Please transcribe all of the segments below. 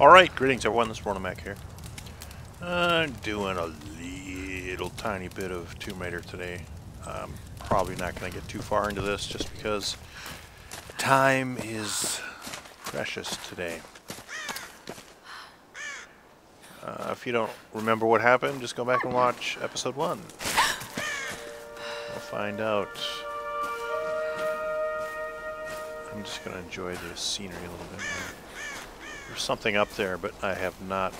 Alright, greetings everyone, this is Mac here. I'm doing a little tiny bit of Tomb Raider today. I'm probably not going to get too far into this just because time is precious today. Uh, if you don't remember what happened, just go back and watch episode 1. We'll find out. I'm just going to enjoy the scenery a little bit more. There's something up there, but I have not,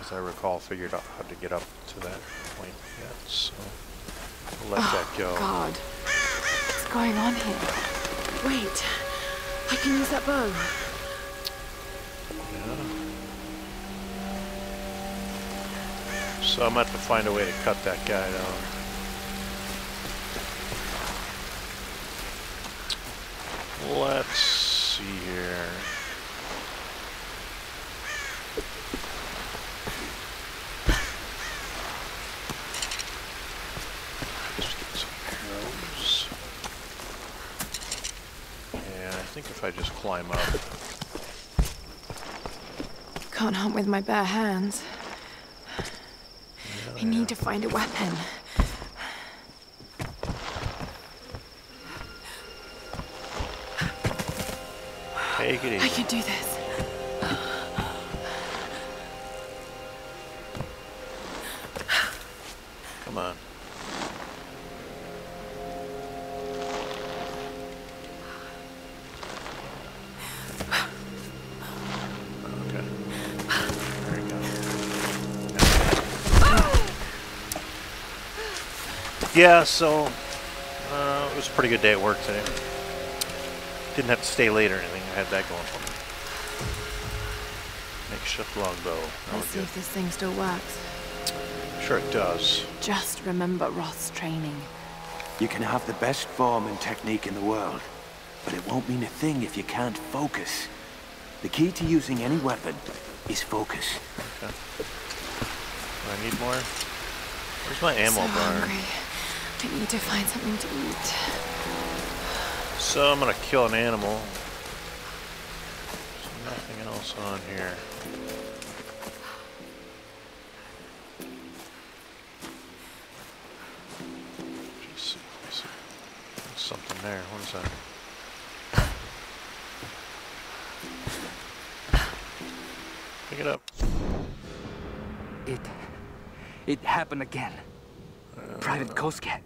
as I recall, figured out how to get up to that point yet, so I'll let oh, that go. Oh, God. What's going on here? Wait. I can use that bow. Yeah. So I'm going to have to find a way to cut that guy down. Let's see here. Think if I just climb up. Can't hunt with my bare hands. I need to find a weapon. Take it easy. I can do this. Yeah, so uh, it was a pretty good day at work today. Didn't have to stay late or anything. I had that going for me. Makeshift longbow. Let's see if this thing still works. Sure it does. Just remember Roth's training. You can have the best form and technique in the world, but it won't mean a thing if you can't focus. The key to using any weapon is focus. Okay. Do I need more? Where's my ammo so bar? Hungry. I need to find something to eat. So I'm gonna kill an animal. There's nothing else on here. There. Is that? Pick it up. It... It happened again. Private Kosuke.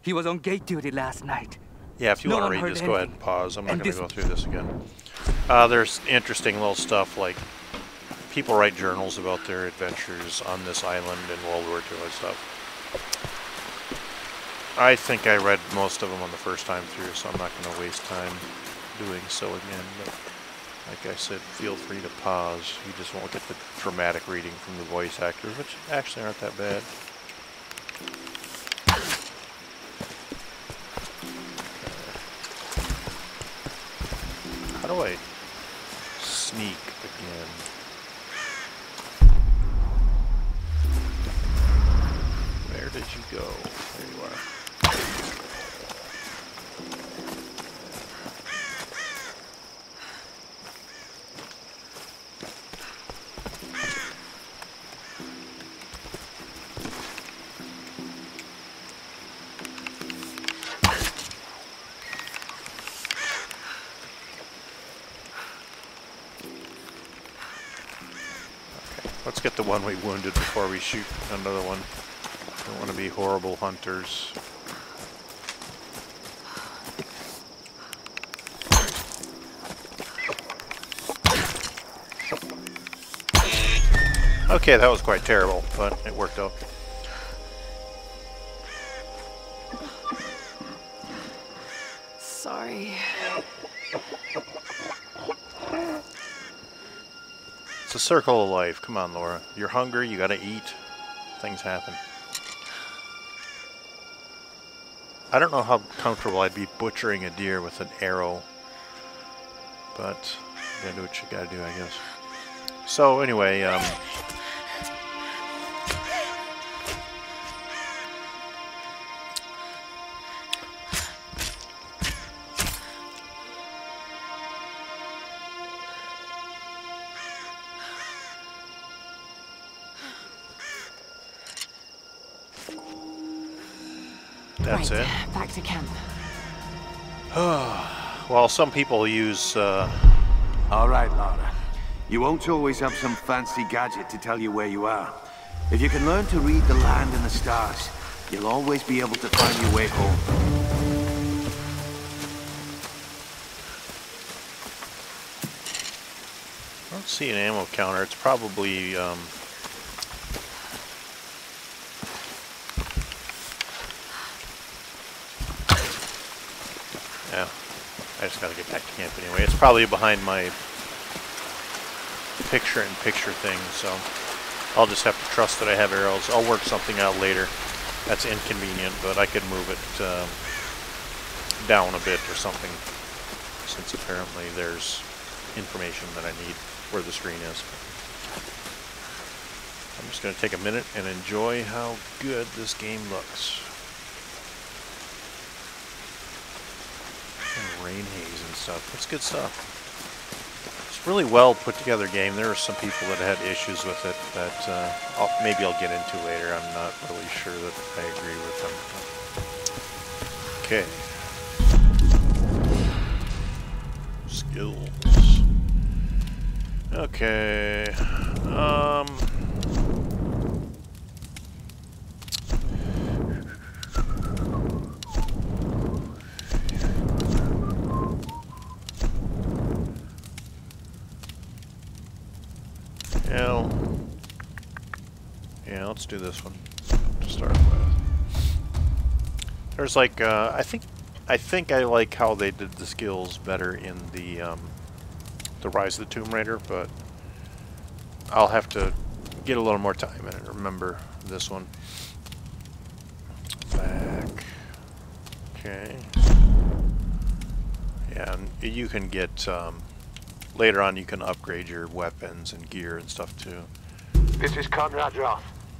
He was on gate duty last night. Yeah, if you no want to read this, go ahead and pause. I'm not going to go through this again. Uh, there's interesting little stuff like people write journals about their adventures on this island in World War II and stuff. I think I read most of them on the first time through, so I'm not going to waste time doing so again. But like I said, feel free to pause. You just won't get the dramatic reading from the voice actors, which actually aren't that bad. How do I get the one we wounded before we shoot another one. Don't want to be horrible hunters. Okay, that was quite terrible, but it worked out. Sorry. It's a circle of life. Come on, Laura. You're hungry, you gotta eat. Things happen. I don't know how comfortable I'd be butchering a deer with an arrow. But you gotta do what you gotta do, I guess. So anyway, um, That's right, it. Back to camp. Well, some people use. Uh, All right, Lara. You won't always have some fancy gadget to tell you where you are. If you can learn to read the land and the stars, you'll always be able to find your way home. I don't see an ammo counter. It's probably. Um, yeah, To camp anyway. It's probably behind my picture-in-picture thing, so I'll just have to trust that I have arrows. I'll work something out later. That's inconvenient, but I could move it um, down a bit or something, since apparently there's information that I need where the screen is. I'm just going to take a minute and enjoy how good this game looks. And rain stuff. That's good stuff. It's really well put together game. There are some people that had issues with it that uh, I'll, maybe I'll get into later. I'm not really sure that I agree with them. Okay. Skills. Okay. Um. Yeah. Yeah, let's do this one to start with. There's like, uh, I think, I think I like how they did the skills better in the, um, the Rise of the Tomb Raider, but I'll have to get a little more time in it. Remember this one. Back. Okay. Yeah, and you can get, um, later on you can upgrade your weapons and gear and stuff too. This is Conrad Roth,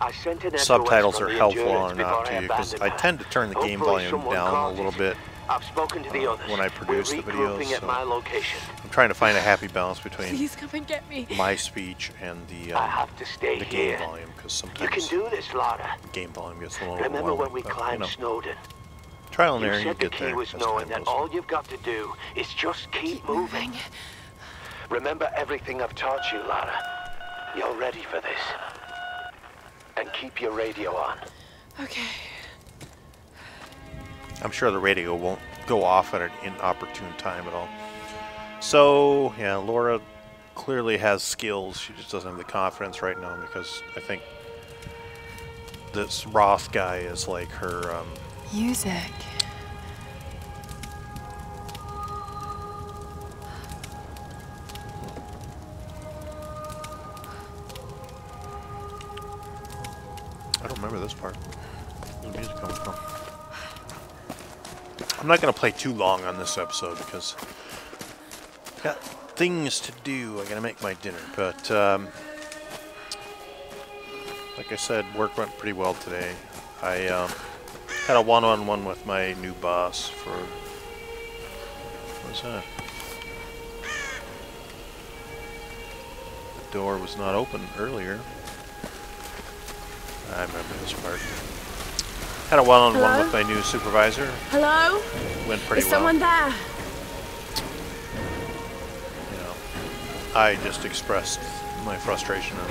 I sent an subtitles are helpful or not to you because I tend to turn the game Hopefully volume down a little bit I've spoken to the uh, others. when I produce We're the regrouping videos, at so- my location. I'm trying to find a happy balance between Please come and get me. my speech and the I um, have to stay the game here. volume because You sometimes can do this, Lara. game volume gets a little Remember when overwhelming. we but, you climbed know, Snowdon? trial and You error, you said the get key there. was knowing that all you've got to do is just keep, moving. Remember everything I've taught you, Lara. You're ready for this. And keep your radio on. Okay. I'm sure the radio won't go off at an inopportune time at all. So, yeah, Laura clearly has skills. She just doesn't have the confidence right now because I think this Roth guy is like her. Um, Music. Remember this part. The music coming from? I'm not going to play too long on this episode because I've got things to do. I got to make my dinner. But um, like I said, work went pretty well today. I um, had a one-on-one with my new boss for what was that? The door was not open earlier. I remember this part. Had a one-on-one Hello? with my new supervisor. Hello? Went pretty Is well. someone there? you know, I just expressed my frustration of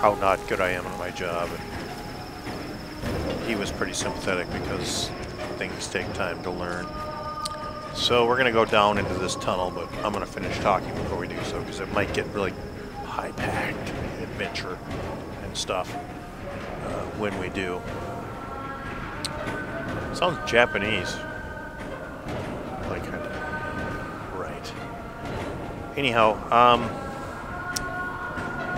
how not good I am at my job, and he was pretty sympathetic because things take time to learn. So we're gonna go down into this tunnel, but I'm gonna finish talking before we do so because it might get really high-packed adventure and stuff uh, when we do. Sounds Japanese. Like, right. Anyhow, um,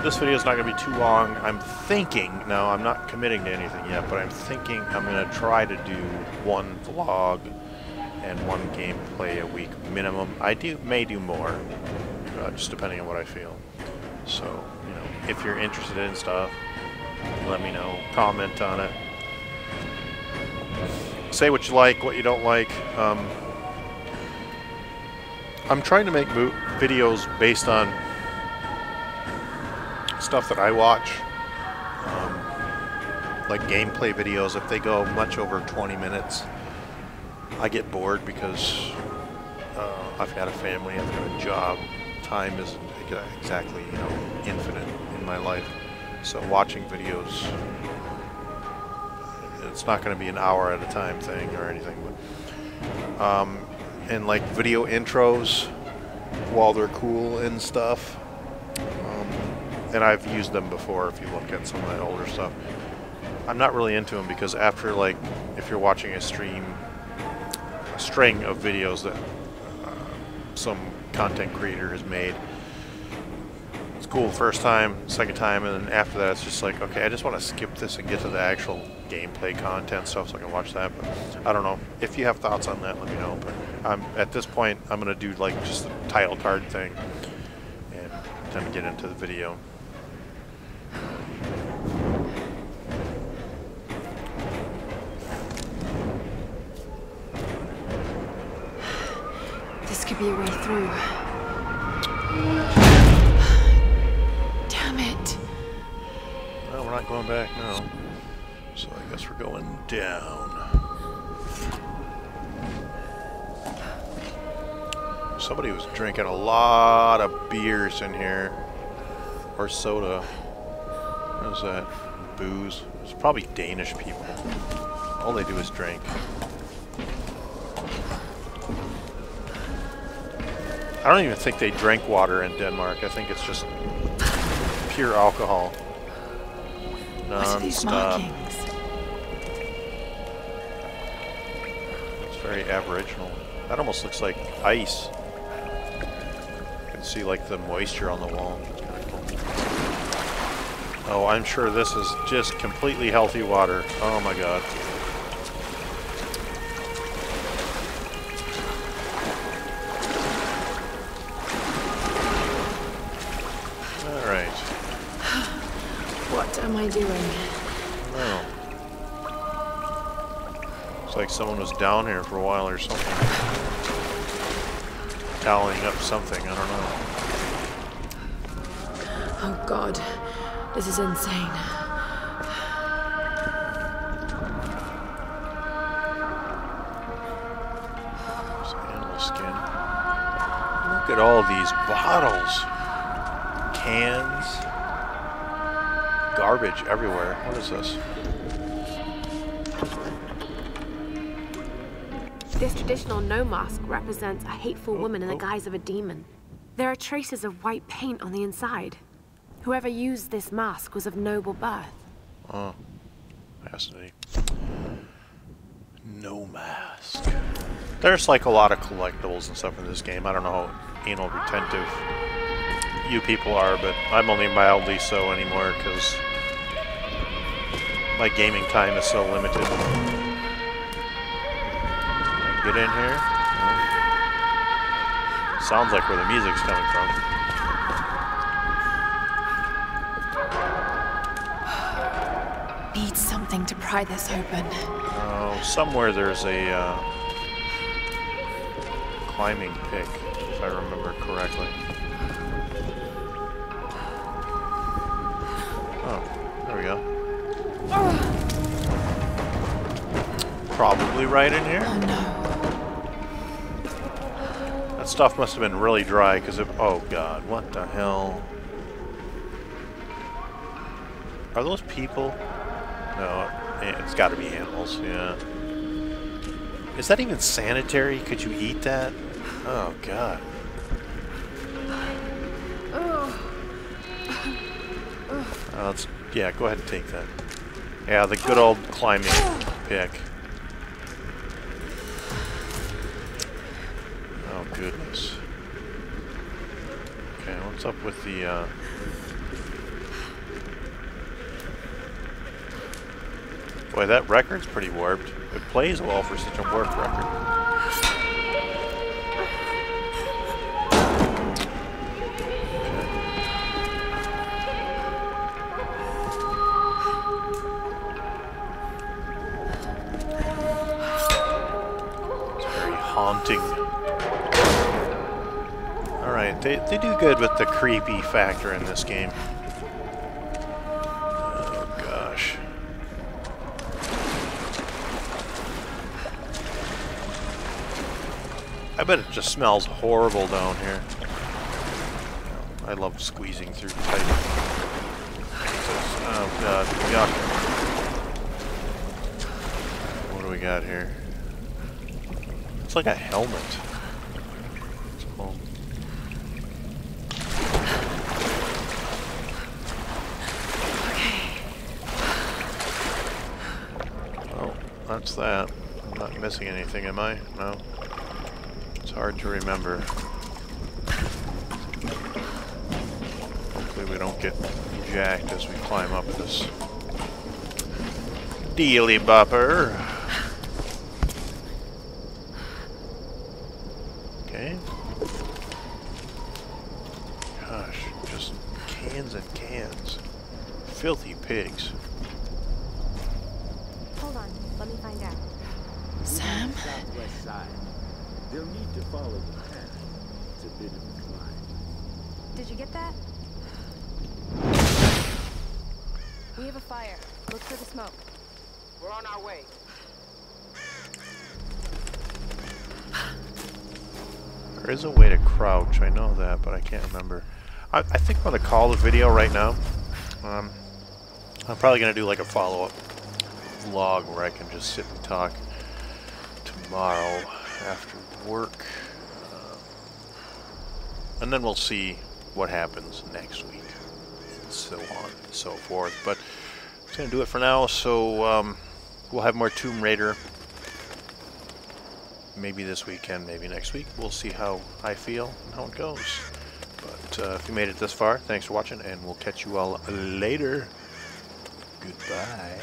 this video is not going to be too long. I'm thinking, no, I'm not committing to anything yet, but I'm thinking I'm going to try to do one vlog and one gameplay a week minimum. I do may do more, uh, just depending on what I feel. So, you know, if you're interested in stuff, let me know. Comment on it. Say what you like, what you don't like. Um, I'm trying to make videos based on stuff that I watch. Um, like gameplay videos, if they go much over 20 minutes, I get bored because uh, I've got a family, I've got a job. Time isn't exactly, you know, infinite in my life. So watching videos, it's not going to be an hour at a time thing or anything. But, um, and like video intros, while they're cool and stuff, um, and I've used them before if you look at some of that older stuff. I'm not really into them because after like, if you're watching a stream, a string of videos that uh, some content creator has made, cool first time, second time, and then after that it's just like, okay, I just want to skip this and get to the actual gameplay content stuff so I can watch that. But I don't know. If you have thoughts on that, let me know. But um, at this point, I'm going to do like just the title card thing and then get into the video. This could be a way through. We're not going back now. So I guess we're going down. Somebody was drinking a lot of beers in here. Or soda. What is that? Booze. It's probably Danish people. All they do is drink. I don't even think they drink water in Denmark. I think it's just pure alcohol. What are these markings? It's very aboriginal. That almost looks like ice. You can see like the moisture on the wall. Cool. Oh, I'm sure this is just completely healthy water. Oh my god. I doing? Oh. Looks like someone was down here for a while or something. Tallying up something, I don't know. Oh god, this is insane. animal skin. Look at all these bottles. Cans garbage everywhere. What is this? This traditional Noh mask represents a hateful oh, woman in the oh, oh. guise of a demon. There are traces of white paint on the inside. Whoever used this mask was of noble birth. Oh, fascinating. Noh mask. There's like a lot of collectibles and stuff in this game. I don't know how anal retentive you people are, but I'm only mildly so anymore because my gaming time is so limited. get in here. Sounds like where the music's coming from. Need something to pry this open. Oh, somewhere there's a uh, climbing pick, if I remember correctly. Probably right in here. Oh no. That stuff must have been really dry because of. Oh god, what the hell? Are those people? No, eh, it's got to be animals, yeah. Is that even sanitary? Could you eat that? Oh god. Oh, let's, yeah, go ahead and take that. Yeah, the good old climbing pick. goodness. Okay, what's up with the, uh... Boy, that record's pretty warped. It plays well for such a warped record. haunting they, they do good with the creepy factor in this game. Oh gosh. I bet it just smells horrible down here. I love squeezing through tight. Oh god, yuck. What do we got here? It's like a helmet. Oh. Oh, that's that. I'm not missing anything, am I? No. It's hard to remember. Hopefully we don't get jacked as we climb up this dealy bopper. Okay. Gosh, just cans and cans. Filthy pigs. Hold on, let me find out. Sam? southwest side. They'll need to follow the path. It's a bit of a climb. Did you get that? We have a fire. Look for the smoke. We're on our way. There is a way to crouch, I know that, but I can't remember. I, I think I'm going to call the video right now. Um, I'm probably going to do like a follow-up vlog where I can just sit and talk tomorrow after work. Um, and then we'll see what happens next week, and so on and so forth. But it's going to do it for now, so um, we'll have more Tomb Raider maybe this weekend, maybe next week. We'll see how I feel and how it goes. But uh, if you made it this far, thanks for watching, and we'll catch you all later. Goodbye.